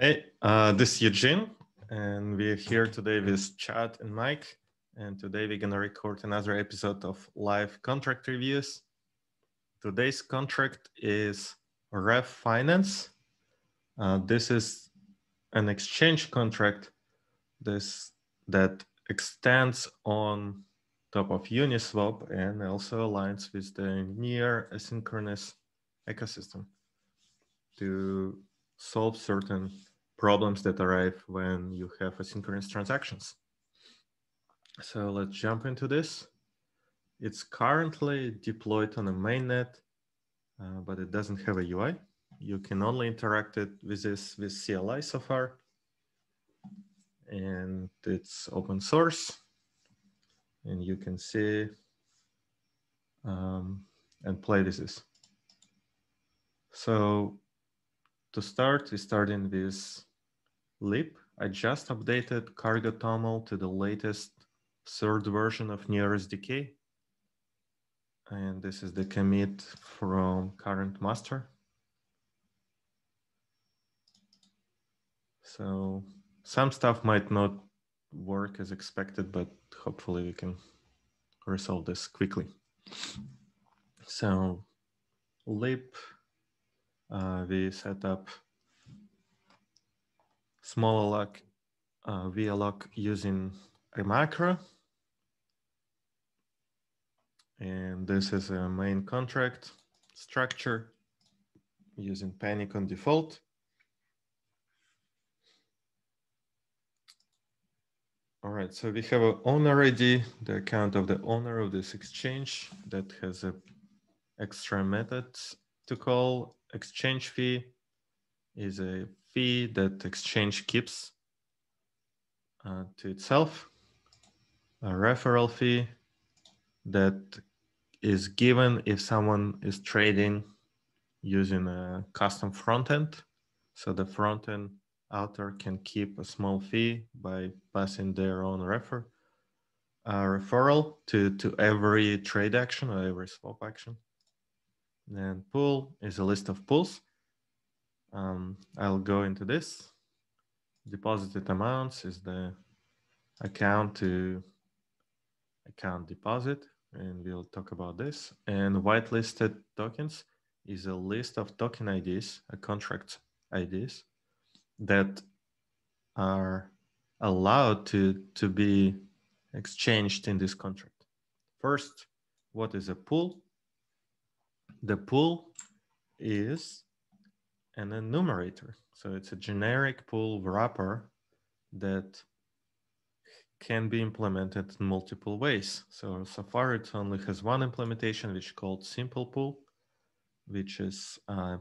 Hey, uh, this is Eugene, and we're here today with Chad and Mike. And today we're going to record another episode of live contract reviews. Today's contract is Ref Finance. Uh, this is an exchange contract this that extends on top of Uniswap and also aligns with the near asynchronous ecosystem to solve certain problems that arrive when you have asynchronous transactions. So let's jump into this. It's currently deployed on a mainnet, uh, but it doesn't have a UI. You can only interact it with this with CLI so far. And it's open source. And you can see um, and play with this. So to start, we start in with Lib. I just updated Cargo Toml to the latest third version of NearSDK. And this is the commit from current master. So some stuff might not work as expected, but hopefully we can resolve this quickly. So lib, uh, we set up small lock uh, wee_alloc using a macro. And this is a main contract structure using panic on default. All right, so we have an owner ID, the account of the owner of this exchange that has a extra method to call exchange fee is a fee that exchange keeps uh, to itself, a referral fee that is given if someone is trading using a custom front end. So the front end author can keep a small fee by passing their own refer, uh, referral to, to every trade action or every swap action. And pool is a list of pools. Um, I'll go into this. Deposited amounts is the account to account deposit, and we'll talk about this. And whitelisted tokens is a list of token IDs, a contract IDs that are allowed to, to be exchanged in this contract. First, what is a pool? The pool is an numerator. So it's a generic pool wrapper that can be implemented in multiple ways. So, so far it only has one implementation, which is called simple pool, which is uh,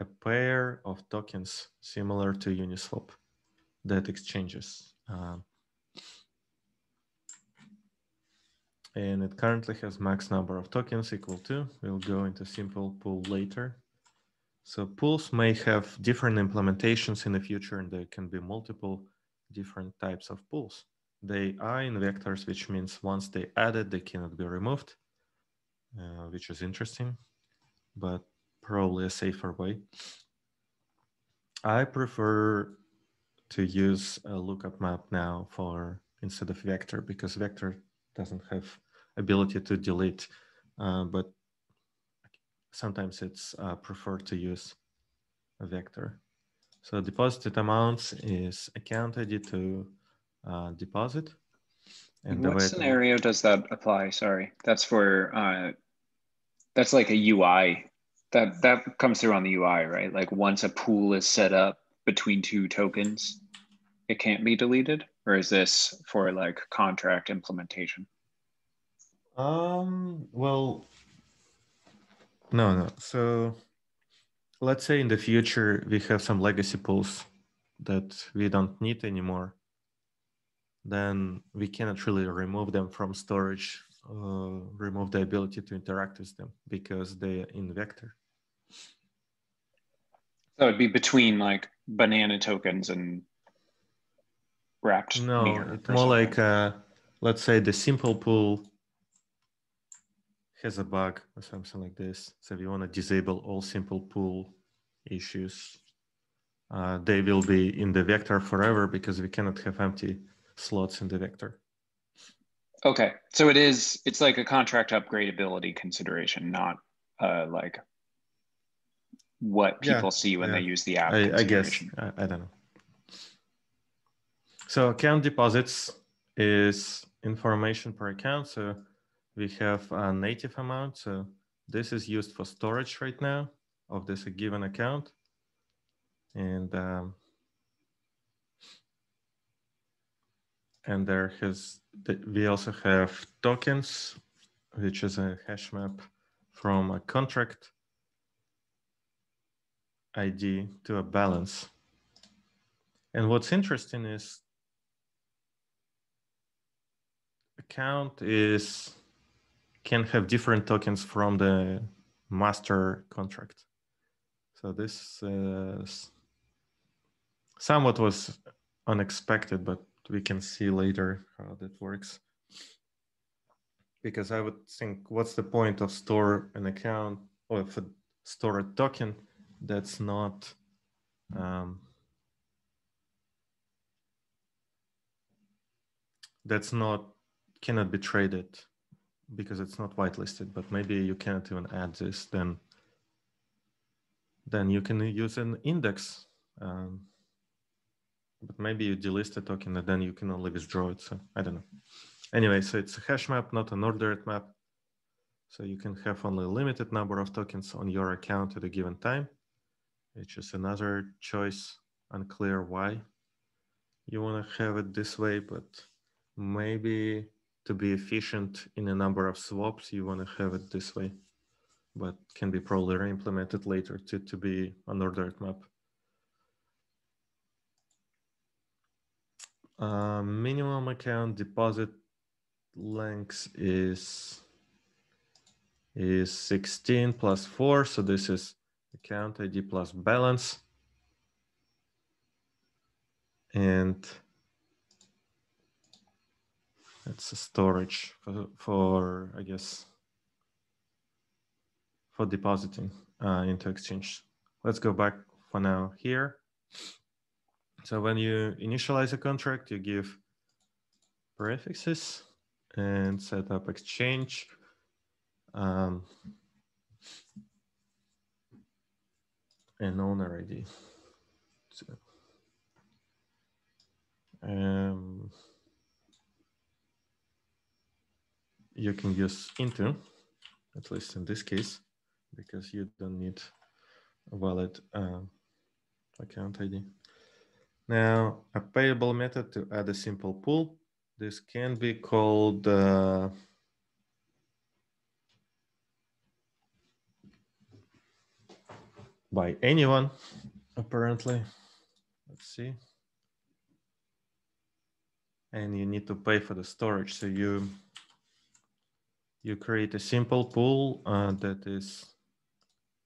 a pair of tokens similar to Uniswap that exchanges. Uh, and it currently has max number of tokens equal to, we'll go into simple pool later. So pools may have different implementations in the future and there can be multiple different types of pools. They are in vectors, which means once they added, they cannot be removed, uh, which is interesting, but probably a safer way. I prefer to use a lookup map now for instead of vector because vector doesn't have ability to delete, uh, but sometimes it's uh, preferred to use a vector. So deposited amounts is account ID to uh, deposit. And what scenario does that apply? Sorry, that's for uh, that's like a UI that that comes through on the UI, right? Like once a pool is set up between two tokens, it can't be deleted, or is this for like contract implementation? Um. Well, no, no. So let's say in the future we have some legacy pools that we don't need anymore. Then we cannot really remove them from storage, uh, remove the ability to interact with them because they're in vector. So it'd be between like banana tokens and wrapped. No, it's more like uh, let's say the simple pool has a bug or something like this. So we want to disable all simple pool issues. uh, they will be in the vector forever because we cannot have empty slots in the vector. Okay, so it is, it's like a contract upgradability consideration, not uh, like what people yeah, see when yeah. they use the app. I, I guess, I, I don't know. So account deposits is information per account. So we have a native amount. So this is used for storage right now of this given account. And um, and there has we also have tokens, which is a hash map from a contract ID to a balance. And what's interesting is account is can have different tokens from the master contract. So this uh, somewhat was unexpected, but we can see later how that works. Because I would think, what's the point of store an account or store a token that's not um, that's not cannot be traded because it's not whitelisted, but maybe you cannot even add this, then then you can use an index. Um, but maybe you delist a token and then you can only withdraw it. So I don't know. Anyway, so it's a hash map, not an ordered map. So you can have only a limited number of tokens on your account at a given time, which is another choice. Unclear why you want to have it this way, but maybe to be efficient in a number of swaps, you want to have it this way, but can be probably re-implemented later to, to be an ordered map. Uh, minimum account deposit length is is 16 plus 4. So this is account ID plus balance. And it's a storage for, for I guess, for depositing uh, into Exchange. Let's go back for now here. So when you initialize a contract, you give prefixes and set up Exchange. Um, and owner ID. So, um, you can use into, at least in this case, because you don't need a valid uh, account ID. Now, a payable method to add a simple pool. This can be called uh, by anyone, apparently. Let's see. And you need to pay for the storage. So you you create a simple pool uh, that is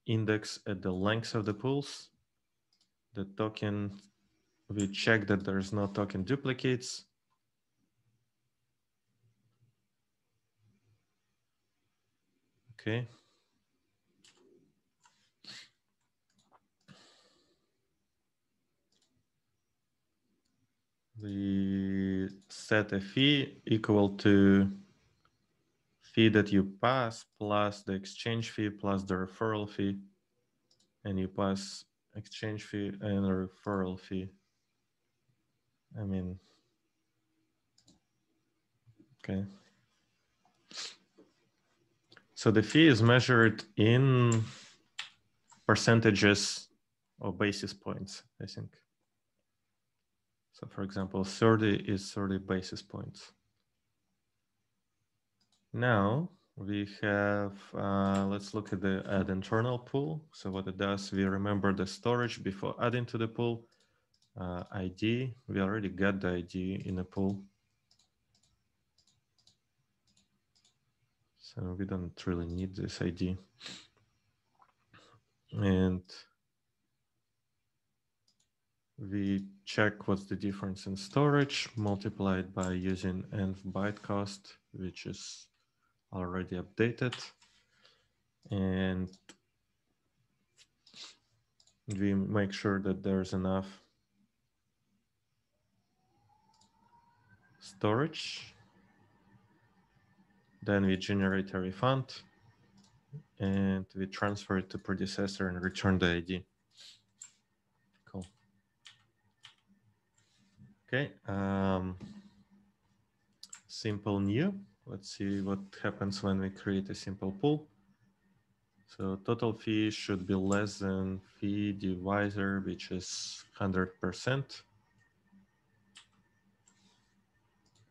indexed at the length of the pools. The token, we check that there's no token duplicates. Okay. We set a fee equal to fee that you pass plus the exchange fee plus the referral fee and you pass exchange fee and a referral fee. I mean, okay. So the fee is measured in percentages or basis points, I think. So for example, 30 is 30 basis points. Now we have, uh, let's look at the add internal pool. So what it does, we remember the storage before adding to the pool. Uh, ID, we already got the ID in the pool. So we don't really need this ID. And we check what's the difference in storage multiplied by using env byte cost, which is already updated. And We make sure that there's enough storage. Then we generate a refund and we transfer it to predecessor and return the ID. Cool. Okay. Um, simple new. Let's see what happens when we create a simple pool. So total fee should be less than fee divisor, which is 100%.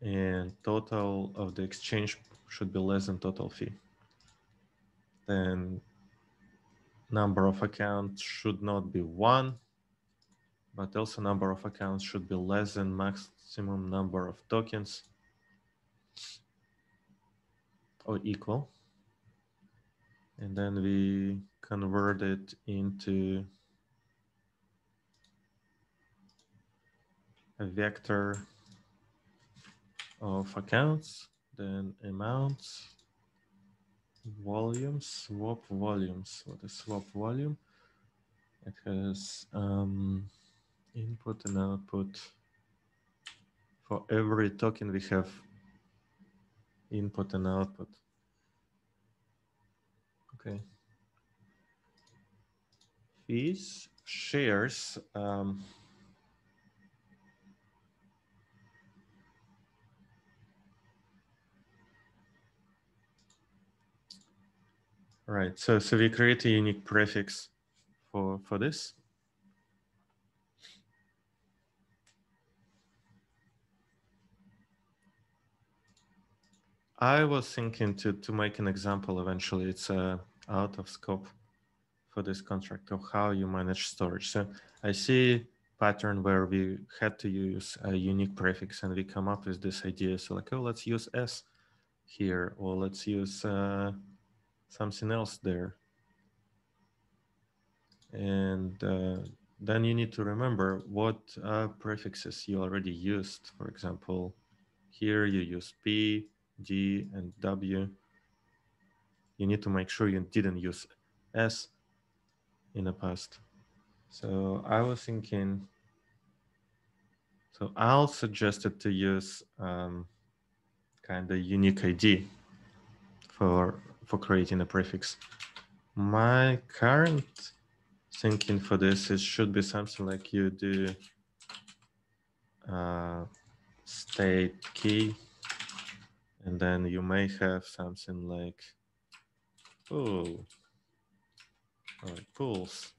And total of the exchange should be less than total fee. Then number of accounts should not be one, but also number of accounts should be less than maximum number of tokens or equal. And then we convert it into a vector of accounts, then amounts, volumes, swap volumes. What is swap volume? It has um, input and output. For every token, we have input and output. Okay. Fees, shares. Um, right. So, so we create a unique prefix for, for this. I was thinking to, to make an example eventually. It's uh, out of scope for this contract of how you manage storage. So I see pattern where we had to use a unique prefix and we come up with this idea. So like, oh, let's use S here, or let's use uh, something else there. And uh, then you need to remember what uh, prefixes you already used. For example, here you use P, D, and W. You need to make sure you didn't use S in the past. So I was thinking, so Al suggested to use um, kind of unique ID for, for creating a prefix. My current thinking for this is should be something like you do uh, state key and then you may have something like, oh, like pools,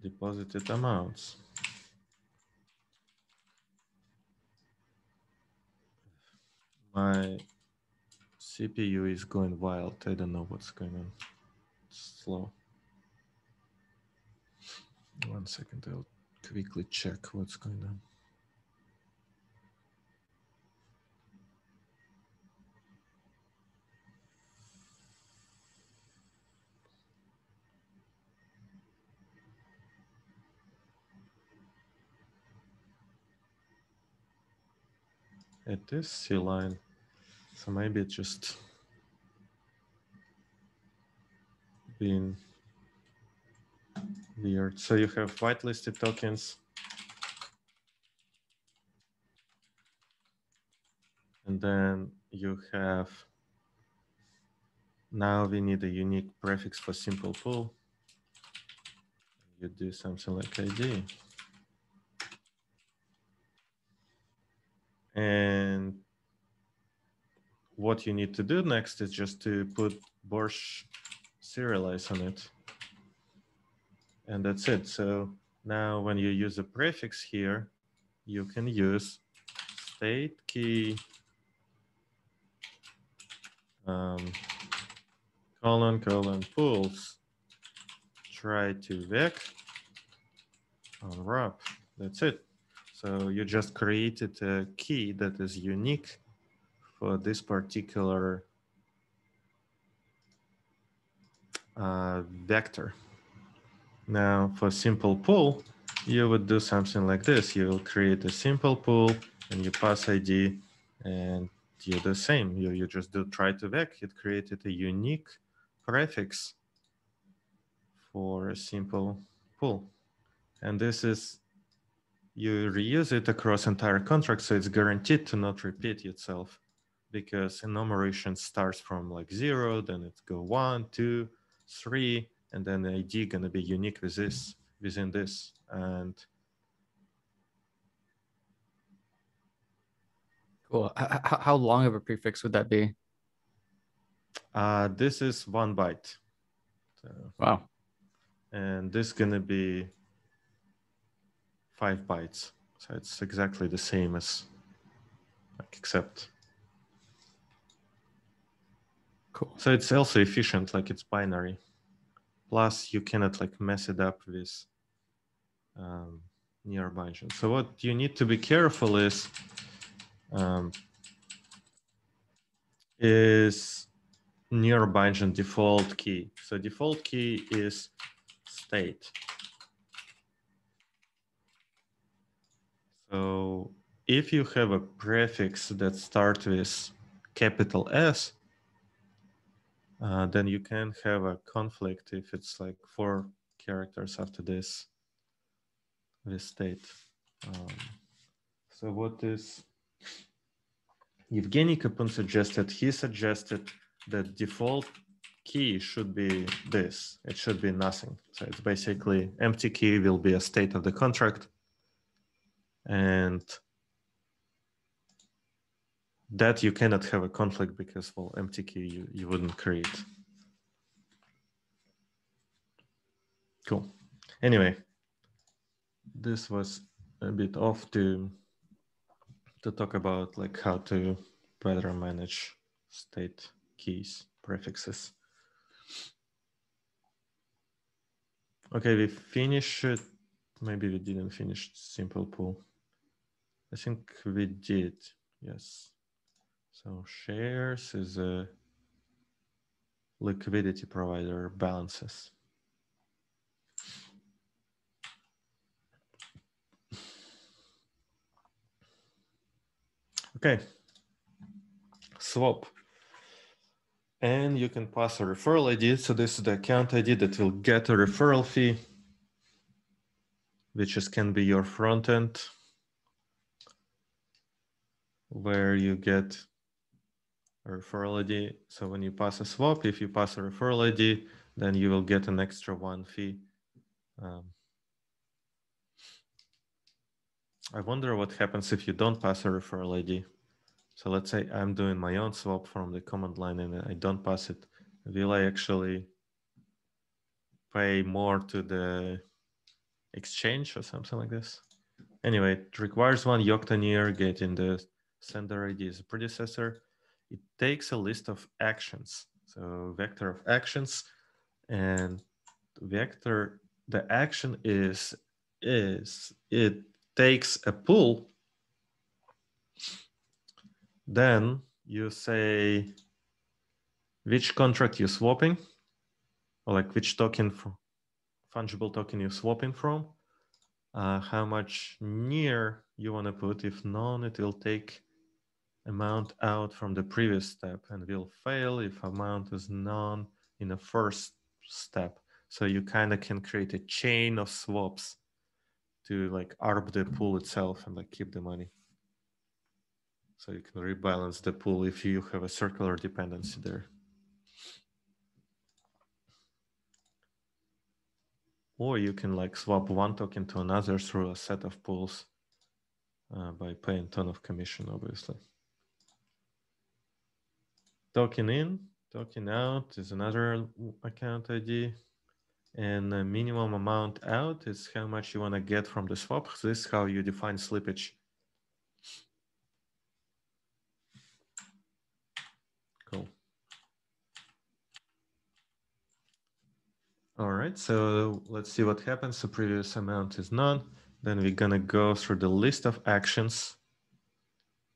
deposited amounts. My CPU is going wild. I don't know what's going on. It's slow. One second, I'll quickly check what's going on. It is CLion. So maybe it's just being weird. So you have whitelisted tokens. And then you have, now we need a unique prefix for simple pool. You do something like ID. And what you need to do next is just to put Borsh serialize on it. And that's it. So now when you use a prefix here, you can use state key um, colon colon pools try to vec unwrap. That's it. So you just created a key that is unique for this particular uh, vector. Now for simple pool, you would do something like this. You will create a simple pool and you pass ID and you the same. You, you just do try to vec. It created a unique prefix for a simple pool. And this is, you reuse it across entire contract, so it's guaranteed to not repeat itself because enumeration starts from like zero, then it go one, two, three, and then the ID gonna be unique with this, within this. And Cool. How, how long of a prefix would that be? Uh, this is one byte. So, wow. And this gonna be five bytes. So it's exactly the same as, like, except. Cool. So it's also efficient, like it's binary. Plus you cannot like mess it up with um, nearby. So what you need to be careful is um, is near_bindgen default key. So default key is state. So if you have a prefix that starts with capital S, uh, then you can have a conflict if it's like four characters after this, this state. Um, so what is Evgeny Kapun suggested, he suggested that default key should be this. It should be nothing. So it's basically empty key will be a state of the contract. And that you cannot have a conflict because, well, empty key you, you wouldn't create. Cool. Anyway, this was a bit off to to talk about like how to better manage state keys, prefixes. Okay, we finished it. Maybe we didn't finish simple pool. I think we did, yes. So shares is a liquidity provider balances. Okay, swap. And you can pass a referral ID. So this is the account ID that will get a referral fee, which is, can be your front end, where you get a referral ID. So when you pass a swap, if you pass a referral ID, then you will get an extra one fee. Um, I wonder what happens if you don't pass a referral ID. So let's say I'm doing my own swap from the command line and I don't pass it. Will I actually pay more to the exchange or something like this? Anyway, it requires one Yocto near getting the sender ID is a predecessor. It takes a list of actions. So vector of actions and vector, the action is, is it takes a pull. then you say which contract you're swapping, or like which token, from, fungible token you're swapping from, uh, how much near you want to put. If none, it will take amount out from the previous step and will fail if amount is none in the first step. So you kind of can create a chain of swaps to like arb the pool itself and like keep the money. So you can rebalance the pool if you have a circular dependency there. Or you can like swap one token to another through a set of pools uh, by paying ton of commission, obviously. Token in, token out is another account ID. And the minimum amount out is how much you want to get from the swap. This is how you define slippage. Cool. All right, so let's see what happens. The previous amount is none. Then we're gonna go through the list of actions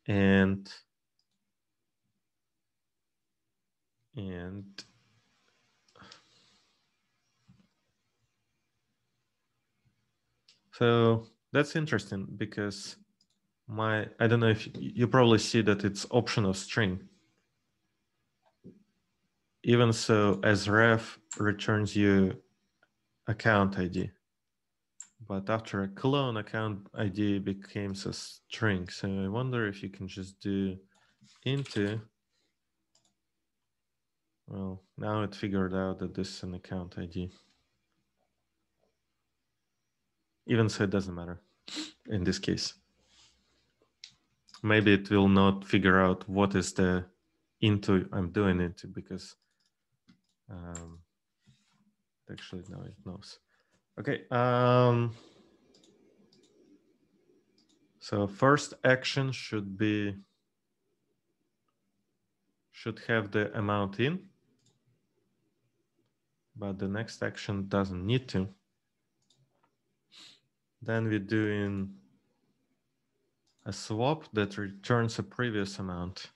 and and so that's interesting because my I don't know if you probably see that it's optional string even so, as ref returns you account ID. but after a clone account ID becomes a string. So I wonder if you can just do into, well, now it figured out that this is an account ID. Even so, it doesn't matter in this case. Maybe it will not figure out what is the into I'm doing it because um, actually no, it knows. Okay. Um, so first action should be should have the amount in, but the next action doesn't need to. Then we do in a swap that returns a previous amount.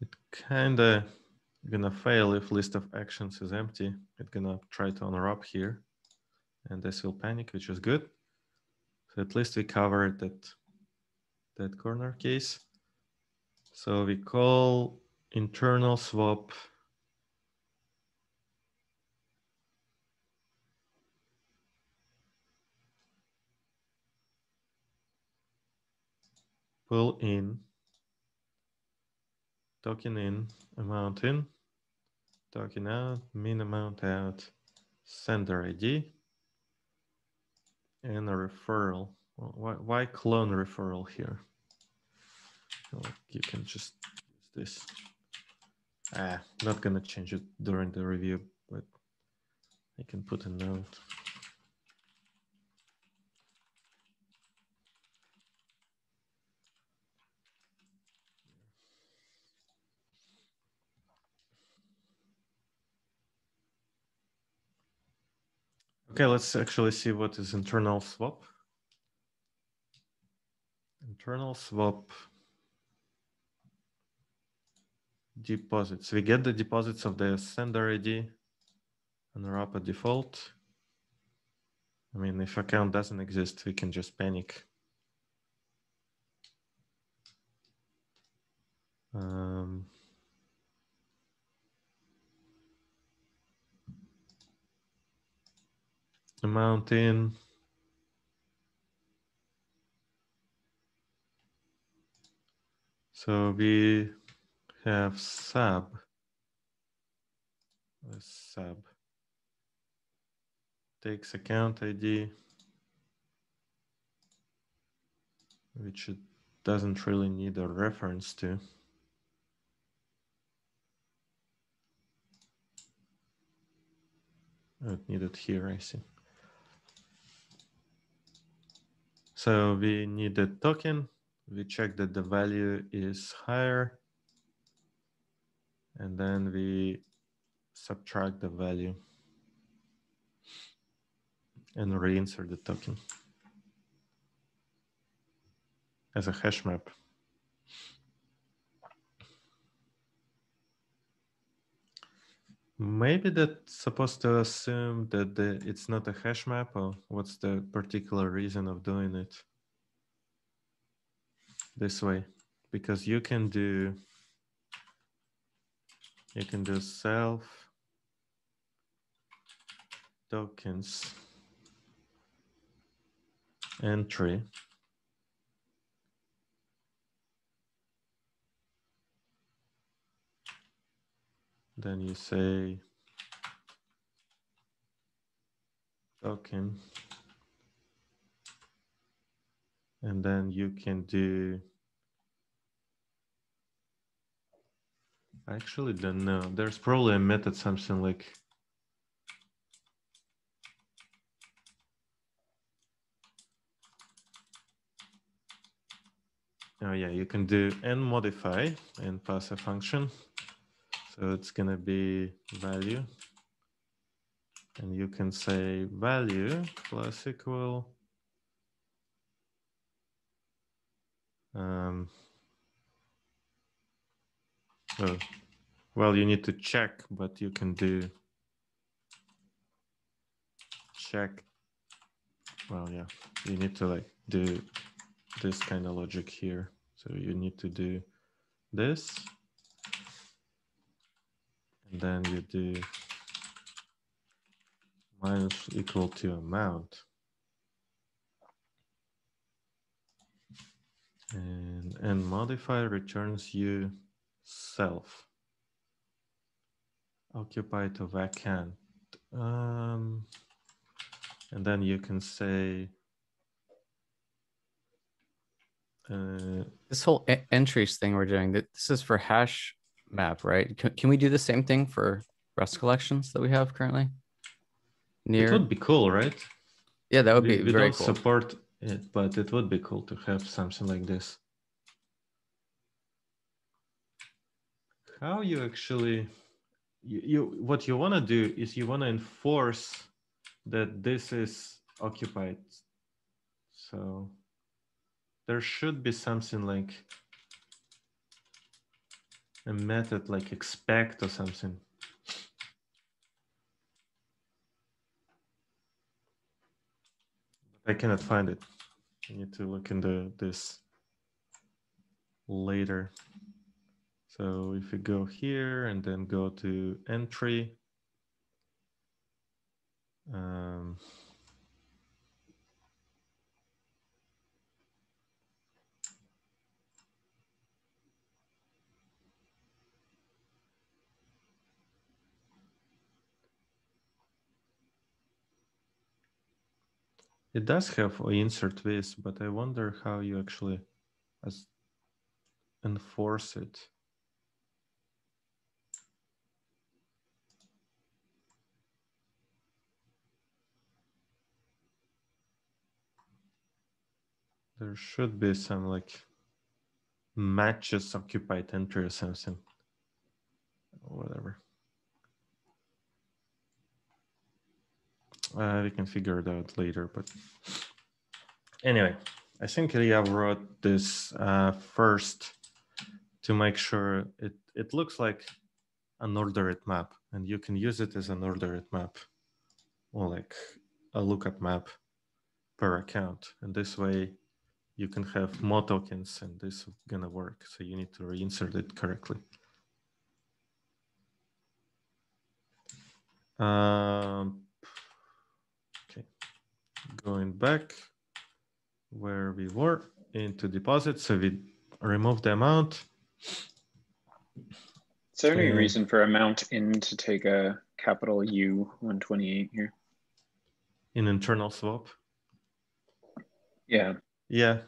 It kind of gonna fail if list of actions is empty. It's gonna try to unwrap here and this will panic, which is good. So at least we covered that, that corner case. So we call internal swap pull in token in, amount in, token out, min amount out, sender ID, and a referral. Why, why clone referral here? You can just use this. Ah, not gonna change it during the review, but I can put a note. Okay, let's actually see what is internal swap. Internal swap deposits. We get the deposits of the sender ID and wrap a default. I mean, if account doesn't exist, we can just panic. Um, the mountain. So we have sub, a sub takes account ID, which it doesn't really need a reference to. Oh, it needed here, I see. So we need a token. We check that the value is higher. And then we subtract the value and reinsert the token as a hash map. Maybe that's supposed to assume that the, it's not a hash map or what's the particular reason of doing it this way? Because you can do, you can do self tokens entry Then you say token. And then you can do, I actually don't know. There's probably a method, something like Oh yeah, you can do n modify and pass a function. So it's to be value. And you can say value plus equal. Um, oh, well, you need to check, but you can do check. Well, yeah, you need to like do this kind of logic here. So you need to do this And then you do minus equal to amount. And, and modify returns you self. Occupied to vacant. Um, and then you can say uh, this whole entries thing we're doing this is for hash map right can, can we do the same thing for rust collections that we have currently near it would be cool right yeah that would we, be we very don't cool. support it but it would be cool to have something like this how you actually you, you what you want to do is you want to enforce that this is occupied so there should be something like a method like expect or something. I cannot find it. I need to look into this later. So if you go here and then go to entry, um, It does have insert with, but I wonder how you actually enforce it. There should be some like matches occupied entry or something, whatever. Uh, we can figure it out later, but anyway, I think Ilya wrote this uh, first to make sure it, it looks like an ordered map and you can use it as an ordered map or like a lookup map per account. And this way you can have more tokens and this is gonna work. So you need to reinsert it correctly. Um, going back where we were into deposit. So we remove the amount. Is there any reason for amount in to take a capital U 128 here? In internal swap? Yeah. Yeah,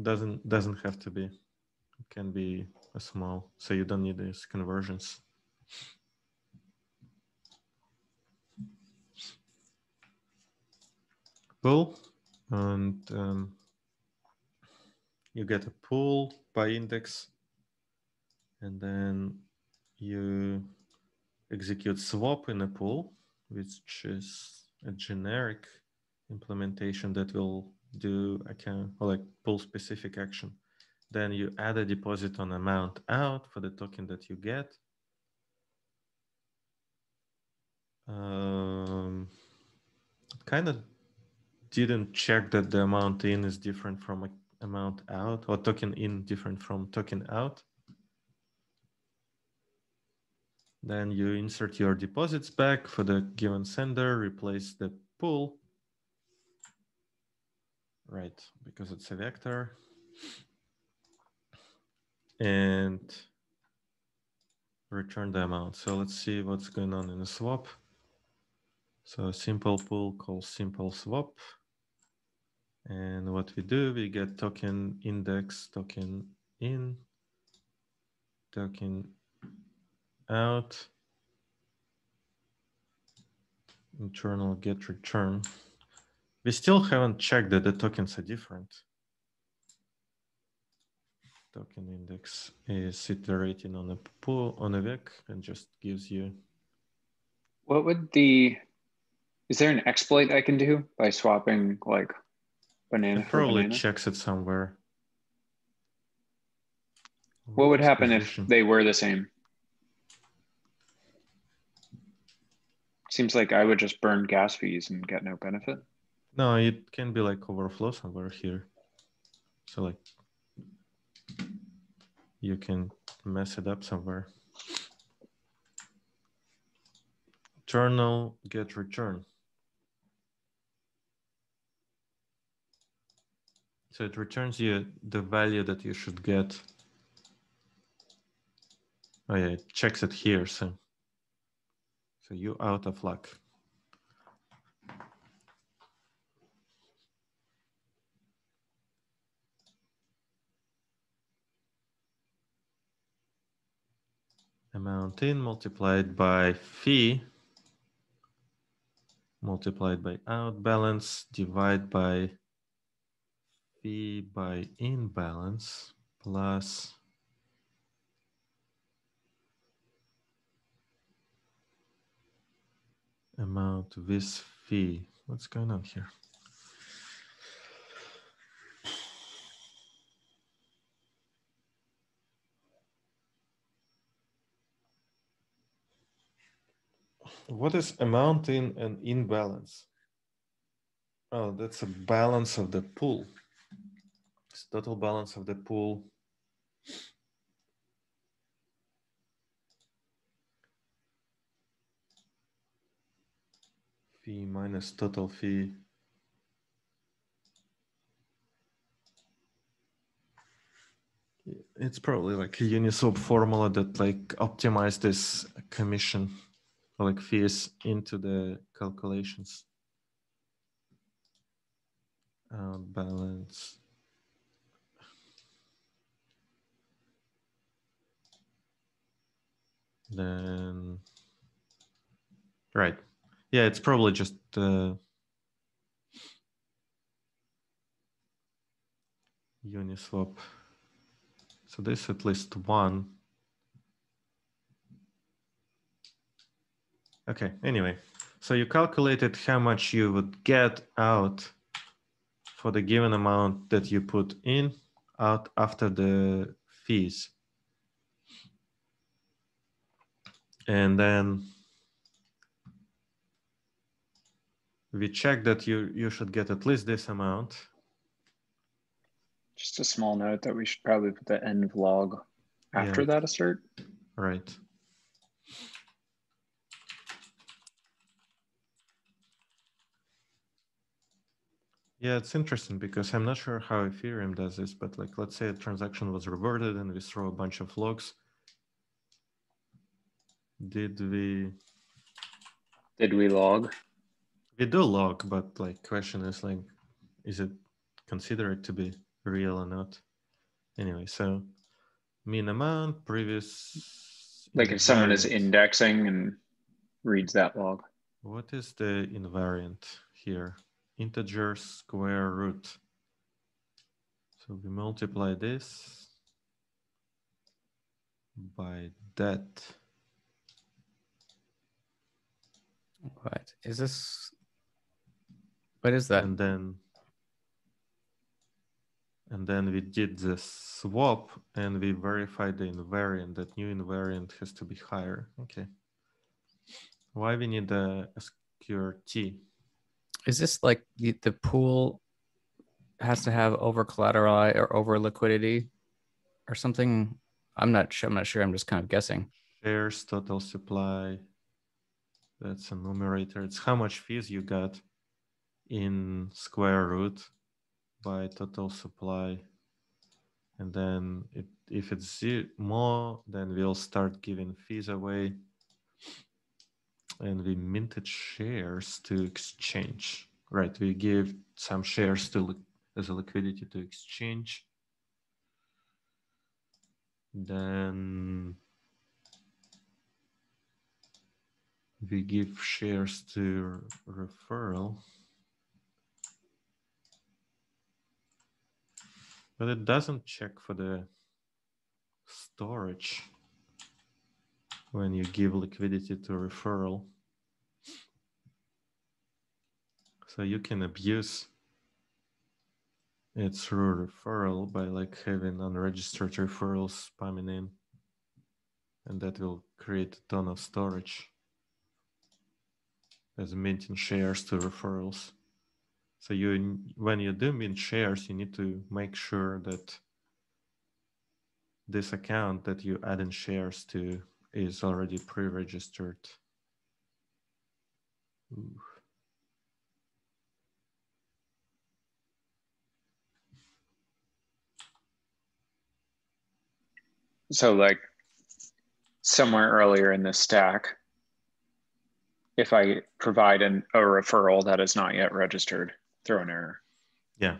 doesn't doesn't have to be. It can be a small, so you don't need these conversions. pool and um, you get a pool by index and then you execute swap in a pool, which is a generic implementation that will do account or like pull specific action. Then you add a deposit on amount out for the token that you get. Um, kind of didn't check that the amount in is different from amount out or token in different from token out. Then you insert your deposits back for the given sender, replace the pool. Right, because it's a vector. And return the amount. So let's see what's going on in the swap. So simple pool calls simple swap. And what we do, we get token index, token in, token out, internal get return. We still haven't checked that the tokens are different. Token index is iterating on a pool on a vec and just gives you. What would the is there an exploit I can do by swapping like banana? It probably banana? checks it somewhere. What would happen if they were the same? Seems like I would just burn gas fees and get no benefit. No, it can be like overflow somewhere here. So like you can mess it up somewhere. Journal get return. So it returns you the value that you should get. Oh yeah, it checks it here. So, so you out of luck. Amount in multiplied by fee multiplied by out balance divide by fee by in balance plus amount with fee. What's going on here? What is amount in and imbalance? Oh, that's a balance of the pool. It's total balance of the pool. Fee minus total fee. It's probably like a Uniswap formula that like optimize this commission like fees into the calculations. Uh, balance. Then, right. Yeah, it's probably just uh, Uniswap. So this at least one Okay, anyway, so you calculated how much you would get out for the given amount that you put in out after the fees. And then we check that you, you should get at least this amount. Just a small note that we should probably put the end log after yeah. that assert. Right. Yeah, it's interesting because I'm not sure how Ethereum does this, but like, let's say a transaction was reverted and we throw a bunch of logs. Did we? Did we log? We do log, but like, question is like, is it considered to be real or not? Anyway, so mean amount, previous. Like if someone is indexing and reads that log. What is the invariant here? Integer square root. So we multiply this by that. What is this? What is that? And then and then we did the swap and we verified the invariant. That new invariant has to be higher. Okay. Why we need the SQRT? Is this like the, the pool has to have over collateral or over liquidity or something? I'm not sure. I'm not sure. I'm just kind of guessing. Shares total supply. That's a numerator. It's how much fees you got in square root by total supply. And then it, if it's more, then we'll start giving fees away and we minted shares to exchange. Right, we give some shares to as a liquidity to exchange. Then we give shares to referral. But it doesn't check for the storage when you give liquidity to referral. So you can abuse it through referral by like having unregistered referrals spamming in and that will create a ton of storage as minting shares to referrals. So you, when you do mint shares, you need to make sure that this account that you add in shares to is already pre-registered. So like somewhere earlier in the stack, if I provide an, a referral that is not yet registered, throw an error. Yeah.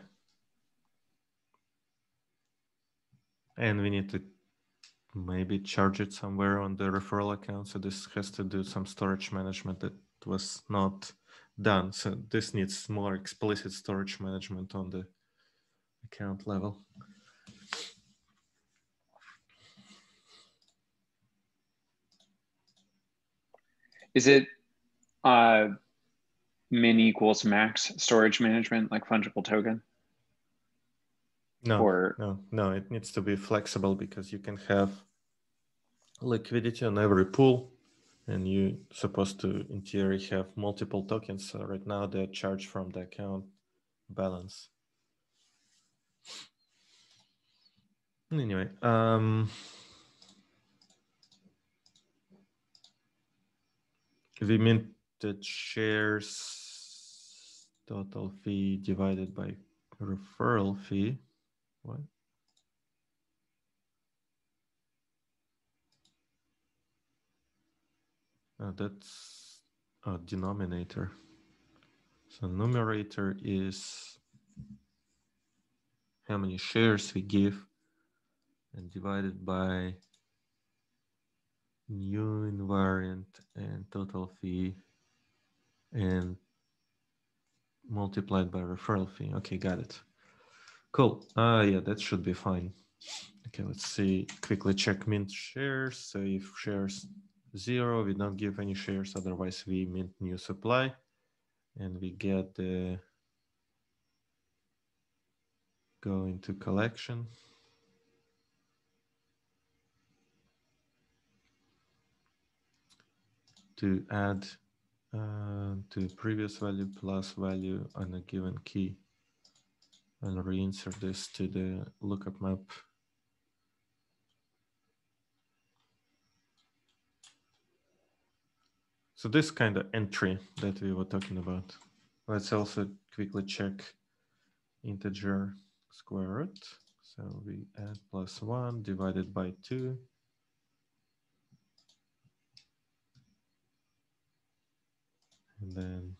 And we need to maybe charge it somewhere on the referral account. So this has to do some storage management that was not done. So this needs more explicit storage management on the account level. Is it uh, min equals max storage management like fungible token? No, or no, no, it needs to be flexible because you can have liquidity on every pool and you're supposed to in theory have multiple tokens. So right now they're charged from the account balance. Anyway, um, we minted shares total fee divided by referral fee. What? Oh, that's a denominator. So numerator is how many shares we give and divided by new invariant and total fee and multiplied by referral fee. Okay, got it. Cool. Uh, yeah, that should be fine. Okay, let's see, quickly check mint shares. So if shares zero, we don't give any shares, otherwise we mint new supply and we get the go into collection. To add uh, to previous value plus value on a given key and reinsert this to the lookup map. So this kind of entry that we were talking about. Let's also quickly check integer square root. So we add plus one divided by two. And then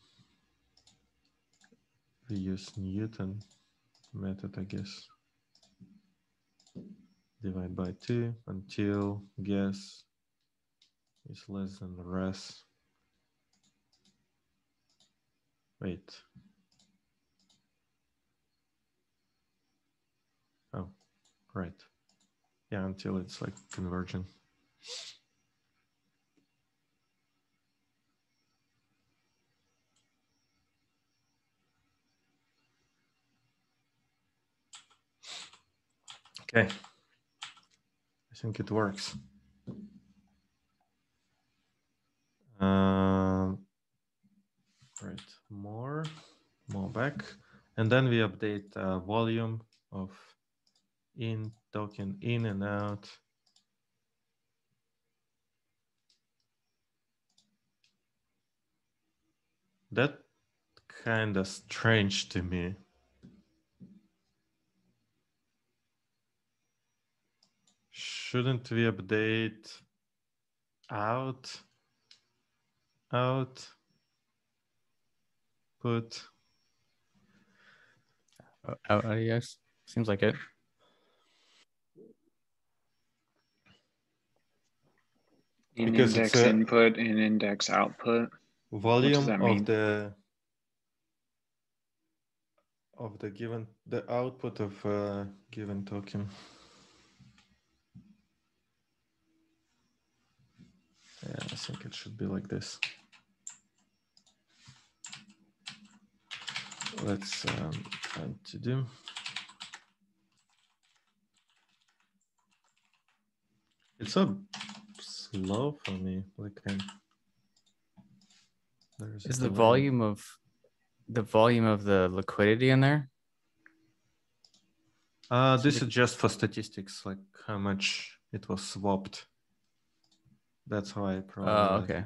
we use Newton method, I guess. Divide by two until guess is less than res. Wait. Oh, right. Yeah, until it's like convergent. Okay. I think it works. Um, right, more, more back. And then we update uh, volume of in token in and out. That kind of strange to me. Shouldn't we update out, out, put? Out, uh, yes, seems like it. In because index input and index output. Volume of the of the given the output of a given token. Yeah, I think it should be like this. Let's um, do. It's so slow for me. Like, I'm, is the volume of the volume of the liquidity in there? Uh, this is just for statistics, like how much it was swapped. That's how I probably. Oh, okay.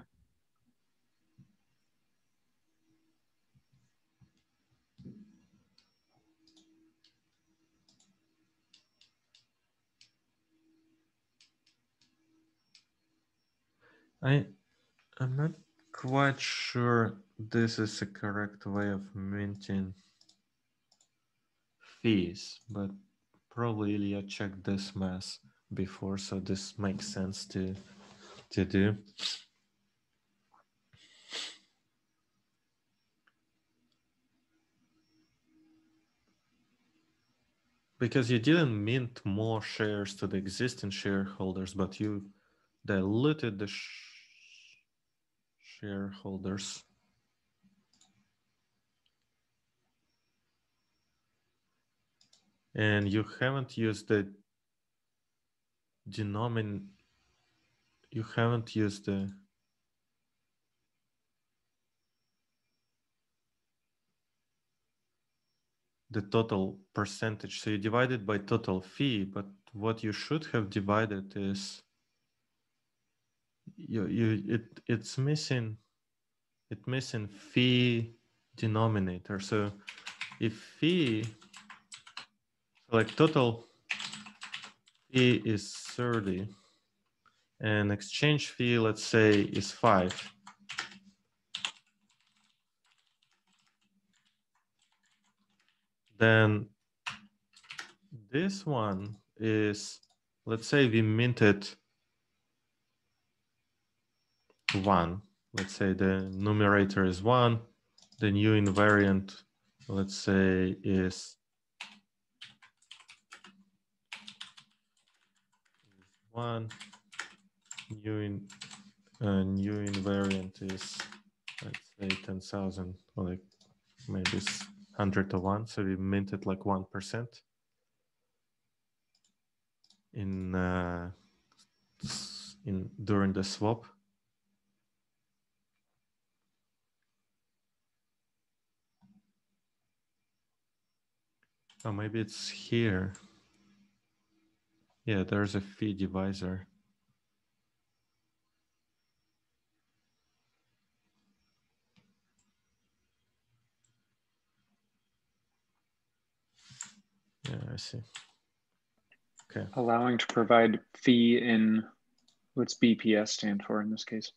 I I'm not quite sure this is a correct way of minting fees, but probably Ilya checked this mass before, so this makes sense to to do. Because you didn't mint more shares to the existing shareholders, but you diluted the sh shareholders. And you haven't used the denominator, you haven't used the the total percentage. So you divide it by total fee, but what you should have divided is you, you it it's missing it missing fee denominator. So if fee like total fee is 30 and exchange fee, let's say is five. Then this one is, let's say we minted one. Let's say the numerator is one. The new invariant, let's say is one. New in uh, new invariant is let's say ten thousand, or like maybe hundred to one. So we minted like one percent in uh, in during the swap. Oh, maybe it's here. Yeah, there's a fee divisor. Yeah, I see. Okay. Allowing to provide fee in what's BPS stand for in this case?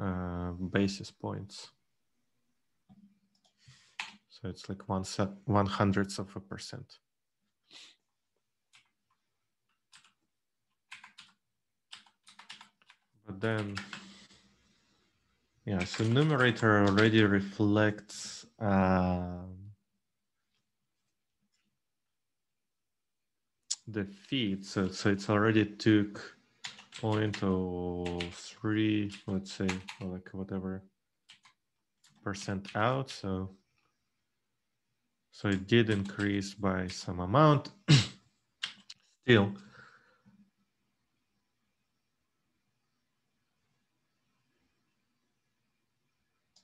Uh, basis points. So it's like one set, one hundredth of a percent. But then, yeah, so numerator already reflects um, the feed. So, so it's already took point or three, let's say, like whatever percent out. So, so it did increase by some amount. Still,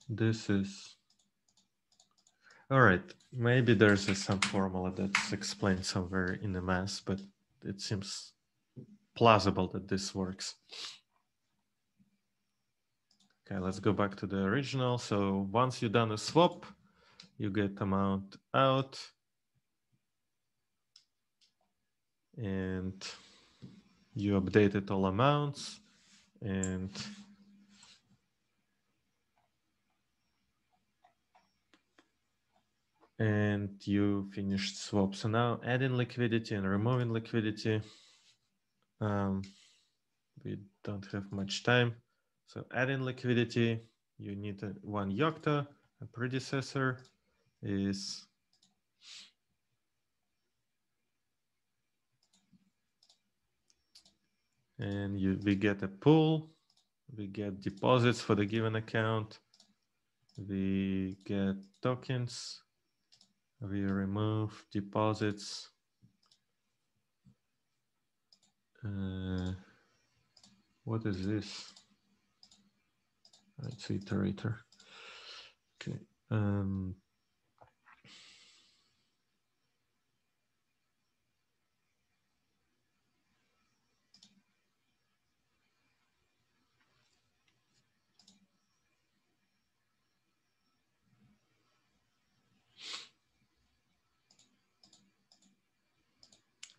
this is all right. Maybe there's a, some formula that's explained somewhere in the mass, but it seems plausible that this works. Okay, let's go back to the original. So once you've done a swap, you get amount out and you updated all amounts and and you finished swap. So now adding liquidity and removing liquidity. Um, we don't have much time. So adding liquidity, you need a, one Yocto. A predecessor is and you we get a pool, we get deposits for the given account, we get tokens, we remove deposits. Uh, what is this? It's iterator. Okay. Um,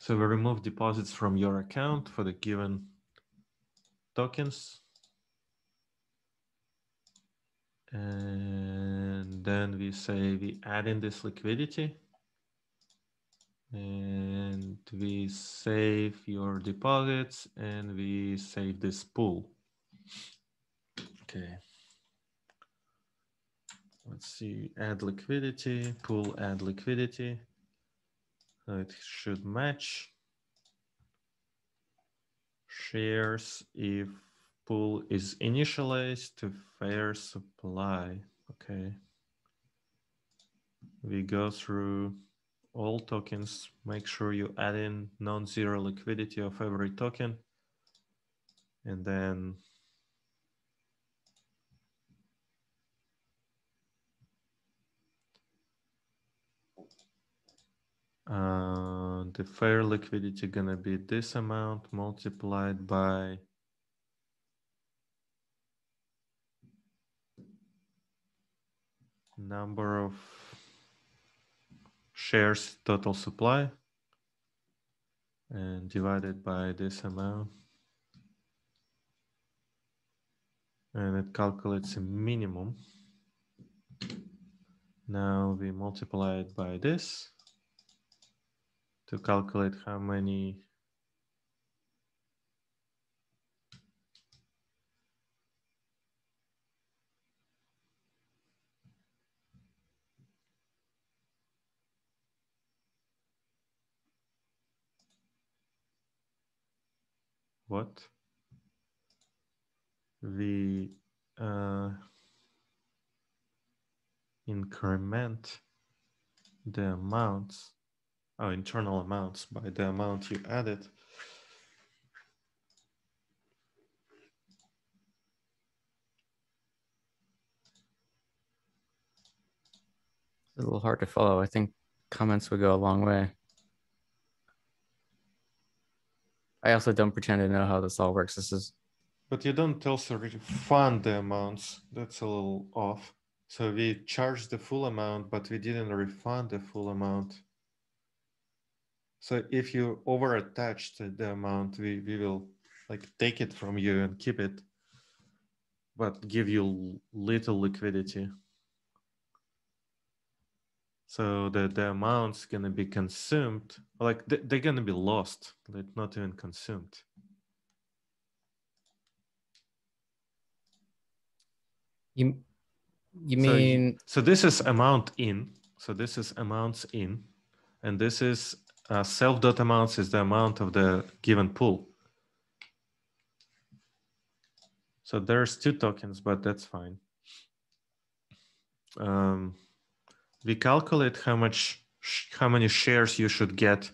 So we remove deposits from your account for the given tokens. And then we say we add in this liquidity and we save your deposits and we save this pool. Okay. Let's see, add liquidity, pool add liquidity. So it should match shares if pool is initialized to fair supply. Okay. We go through all tokens. Make sure you add in non-zero liquidity of every token. And then Uh, the fair liquidity gonna be this amount multiplied by number of shares total supply and divided by this amount. And it calculates a minimum. Now we multiply it by this to calculate how many what? We uh, increment the amounts oh, internal amounts by the amount you added. a little hard to follow. I think comments would go a long way. I also don't pretend to know how this all works. This is. But you don't also refund the amounts. That's a little off. So we charged the full amount, but we didn't refund the full amount. So if you over attached the amount, we, we will like take it from you and keep it, but give you little liquidity. So the, the amount's gonna be consumed, like they, they're gonna be lost, like not even consumed. You, you mean? So, so this is amount in, so this is amounts in, and this is uh, self dot amounts is the amount of the given pool. So there's two tokens, but that's fine. Um, we calculate how much, how many shares you should get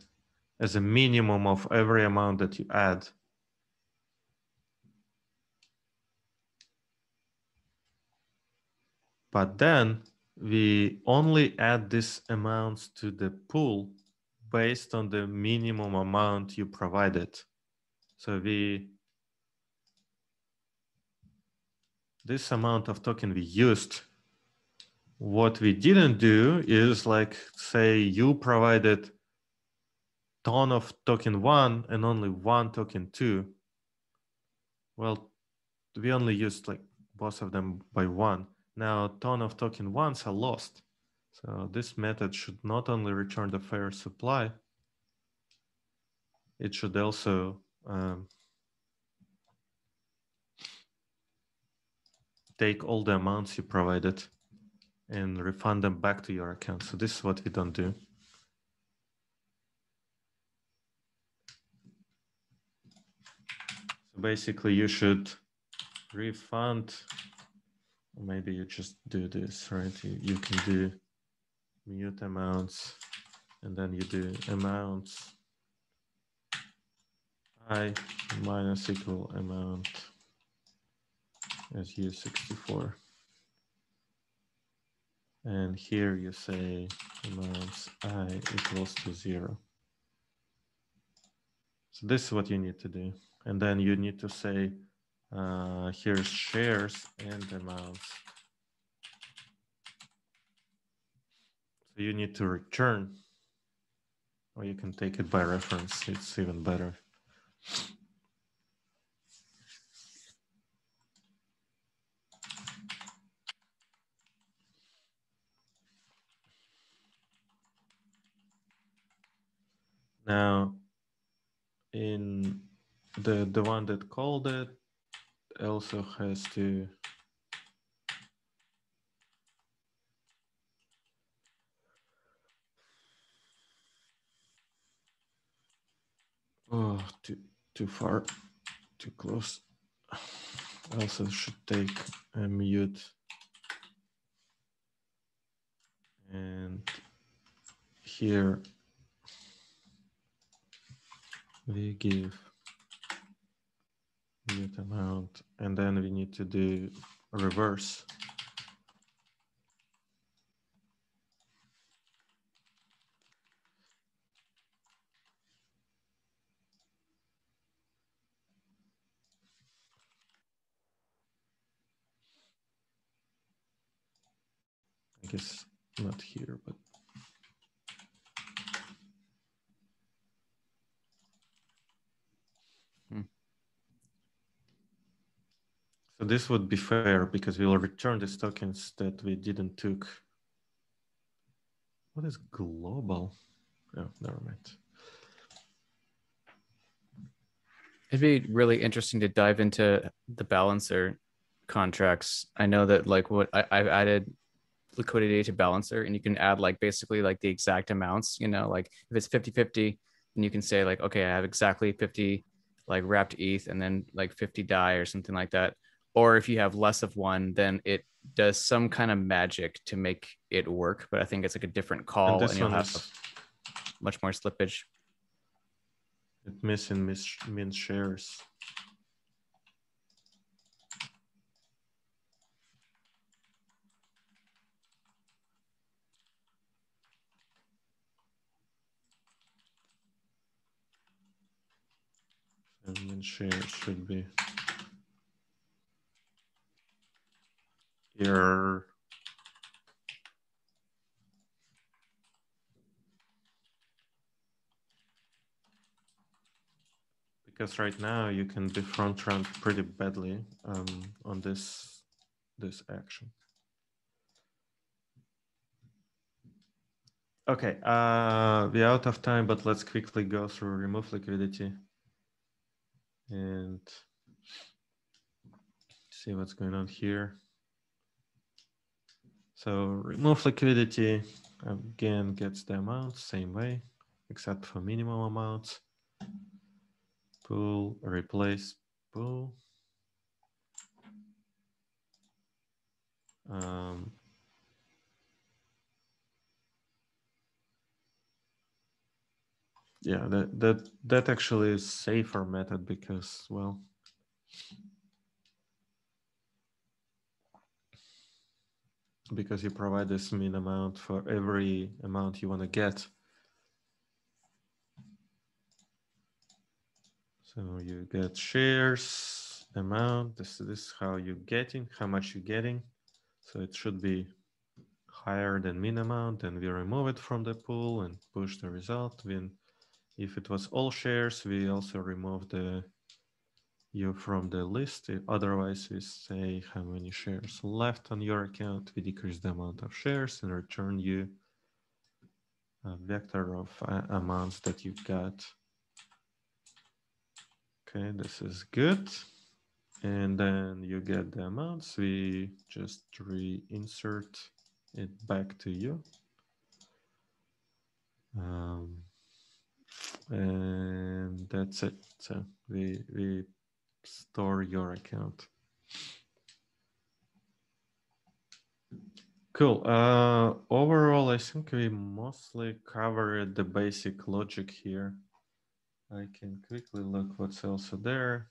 as a minimum of every amount that you add. But then we only add these amounts to the pool based on the minimum amount you provided. So we, this amount of token we used, what we didn't do is like say you provided ton of token one and only one token two. Well, we only used like both of them by one. Now ton of token ones are lost. So this method should not only return the fair supply, it should also um, take all the amounts you provided and refund them back to your account. So this is what we don't do. So basically you should refund, maybe you just do this, right? You, you can do mut amounts, and then you do amounts i minus equal amount as u64. And here you say amounts i equals to zero. So this is what you need to do. And then you need to say, uh, here's shares and amounts You need to return, or you can take it by reference. It's even better. Now, in the the one that called it also has to oh too too far too close. Also should take a mut. And here we give mut amount and then we need to do reverse guess not here, but hmm. So this would be fair because we will return these tokens that we didn't took. What is global? Oh, never mind. It'd be really interesting to dive into the balancer contracts. I know that like what I, I've added liquidity to balancer and you can add like basically like the exact amounts, you know, like if it's 50 50, and you can say like, okay, I have exactly 50 like wrapped ETH and then like 50 DAI or something like that or if you have less of one, then it does some kind of magic to make it work. But I think it's like a different call, and, and you'll have is... much more slippage. It missing miss means shares. And shares should be here. Because right now you can be front run pretty badly um, on this, this action. Okay, uh, we're out of time, but let's quickly go through remove liquidity and see what's going on here. So remove liquidity again gets the amount same way, except for minimum amounts. Pull, replace pull. Um, yeah, that that that actually is safer method because well, because you provide this min amount for every amount you want to get. So you get shares amount. This, this is how you're getting, how much you're getting. So it should be higher than min amount and we remove it from the pool and push the result. When if it was all shares, we also remove the you from the list. Otherwise, we say how many shares left on your account. We decrease the amount of shares and return you a vector of uh, amounts that you got. Okay, this is good. And then you get the amounts. We just reinsert it back to you. Um, and that's it. So we, we store your account. Cool. Uh, overall, I think we mostly covered the basic logic here. I can quickly look what's also there.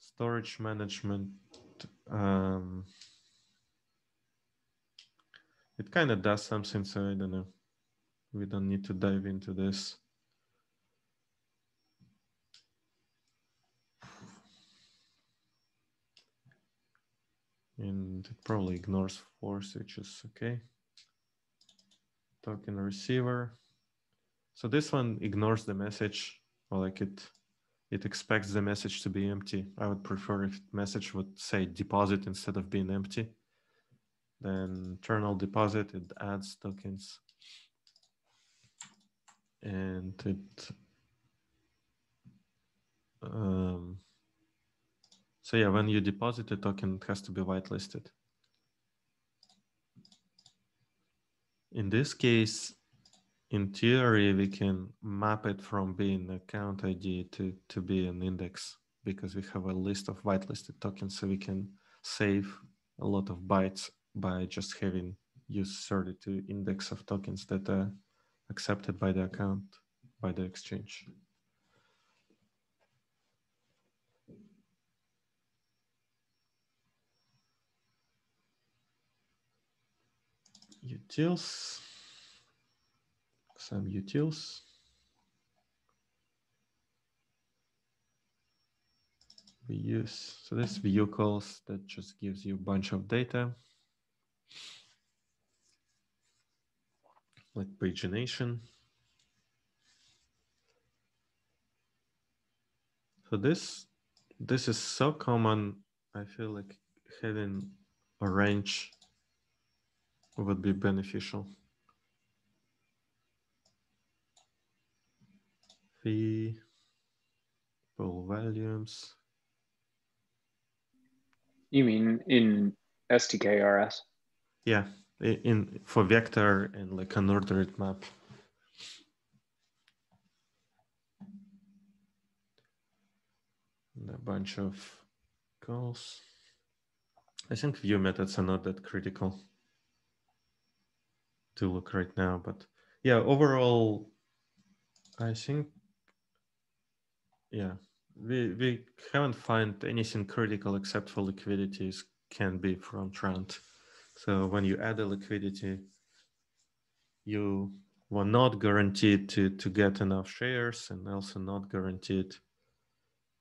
Storage management. Um, it kind of does something, so I don't know. We don't need to dive into this. And it probably ignores force, which is okay. Token receiver. So this one ignores the message, or like it, it expects the message to be empty. I would prefer if message would say deposit instead of being empty. Then internal deposit, it adds tokens. and it um, so yeah, when you deposit a token, it has to be whitelisted. In this case, in theory, we can map it from being account ID to, to be an index because we have a list of whitelisted tokens. So we can save a lot of bytes by just having u32 index of tokens that are accepted by the account, by the exchange. Utils, some utils. We use, so this vehicles that just gives you a bunch of data. Like pagination. So this, this is so common. I feel like having a range would be beneficial. Fee, pool volumes. You mean in STKRS? Yeah, in for vector and like an ordered map. And a bunch of calls. I think view methods are not that critical to look right now, but yeah, overall, I think, yeah, we, we haven't found anything critical except for liquidities can be from run. So when you add a liquidity, you were not guaranteed to, to get enough shares and also not guaranteed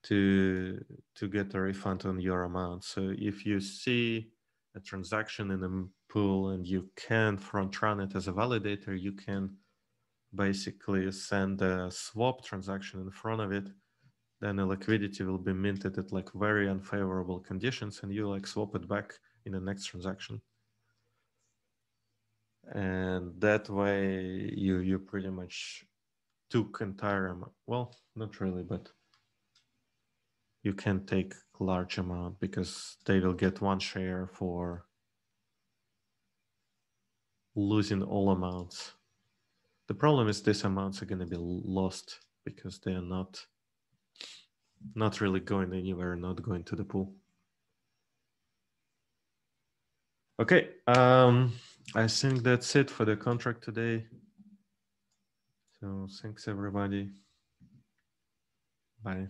to, to get a refund on your amount. So if you see a transaction in a pool and you can front run it as a validator, you can basically send a swap transaction in front of it. Then the liquidity will be minted at like very unfavorable conditions and you like swap it back in the next transaction. And that way you you pretty much took entire. Well, not really, but you can take large amount because they will get one share for losing all amounts. The problem is these amounts are going to be lost because they are not not really going anywhere, not going to the pool. Okay, um, I think that's it for the contract today. So thanks everybody. Bye.